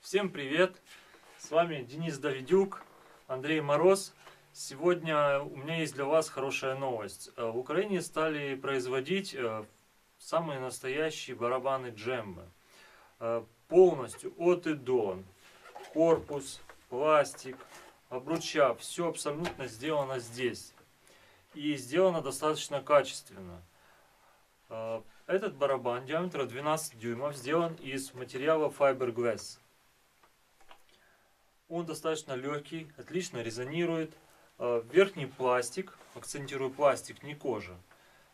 Всем привет! С вами Денис Давидюк, Андрей Мороз. Сегодня у меня есть для вас хорошая новость. Э, В Украине стали производить э, самые настоящие барабаны джембы. Э, Полностью от и до. Корпус, пластик, обруча, все абсолютно сделано здесь. И сделано достаточно качественно. Этот барабан диаметра 12 дюймов сделан из материала Fiberglass. Он достаточно легкий, отлично резонирует. Э, Верхний пластик, акцентирую пластик, не кожа,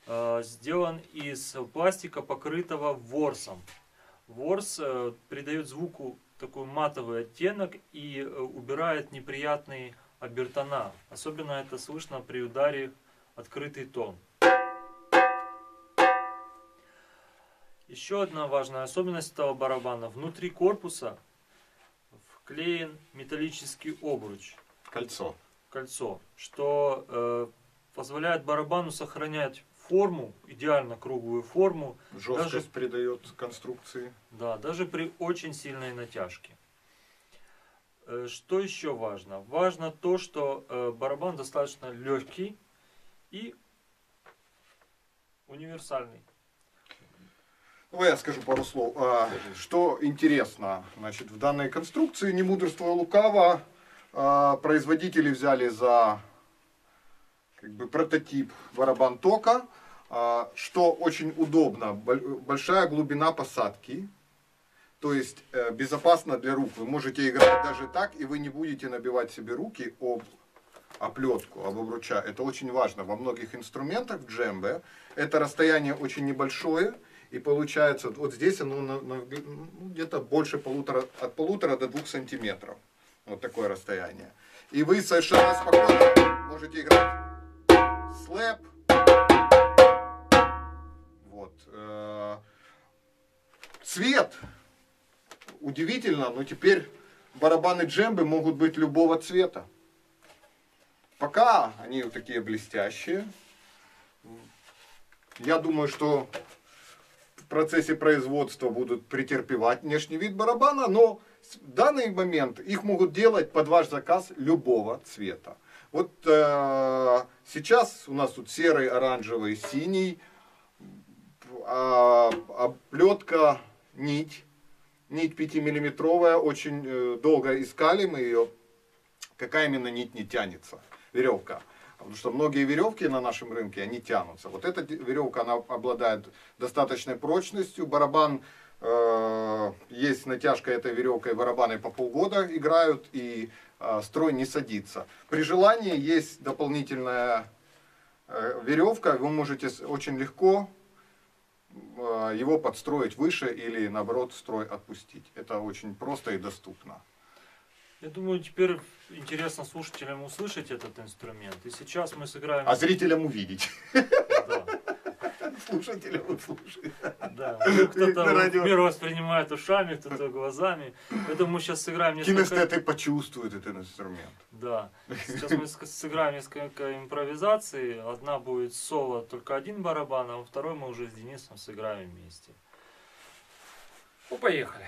э, сделан из пластика, покрытого ворсом. Ворс э, придает звуку такой матовый оттенок и убирает неприятные обертона. Особенно это слышно при ударе открытый тон. Еще одна важная особенность этого барабана. Внутри корпуса вклеен металлический обруч, Кольцо. кольцо, что э, позволяет барабану сохранять форму, идеально круглую форму, Жесткость Даже- придает конструкции. да, даже при очень сильной натяжке. Э, Что еще важно? Важно то, что э, барабан достаточно легкий и универсальный. Ну, я скажу пару слов. А, что интересно, значит, в данной конструкции, не мудрство лукаво, а, производители взяли за как бы, прототип барабан тока, а, что очень удобно, бол- большая глубина посадки, то есть э, безопасно для рук. Вы можете играть даже так, и вы не будете набивать себе руки об оплетку, об обруча. Это очень важно. Во многих инструментах в джембе это расстояние очень небольшое, и получается, вот здесь оно ну, где-то больше полутора, от полутора до двух сантиметров. Вот такое расстояние. И вы совершенно спокойно можете играть слэп. Вот. э, Цвет. Удивительно, но теперь барабаны джембы могут быть любого цвета. Пока они вот такие блестящие. Я думаю, что процессе производства будут претерпевать внешний вид барабана, но в данный момент их могут делать под ваш заказ любого цвета. Вот э, сейчас у нас тут серый, оранжевый, синий, а, оплетка, нить, нить 5-миллиметровая, очень э, долго искали мы ее, какая именно нить не тянется, веревка. Потому что многие веревки на нашем рынке, они тянутся. Вот эта веревка, она обладает достаточной прочностью. Барабан, э, есть натяжка этой веревкой, барабаны по полгода играют, и э, строй не садится. При желании есть дополнительная э, веревка, вы можете очень легко э, его подстроить выше или наоборот строй отпустить. Это очень просто и доступно. Я думаю, теперь интересно слушателям услышать этот инструмент. И сейчас мы сыграем... А зрителям увидеть. Да, Слушателям услышать. да. Ну, Кто-то радио. мир воспринимает ушами, кто-то глазами. Поэтому мы сейчас сыграем несколько... Кинестеты почувствуют этот инструмент. Да. Сейчас мы сыграем несколько импровизаций. Одна будет соло, только один барабан, а во второй мы уже с Денисом сыграем вместе. Ну, поехали.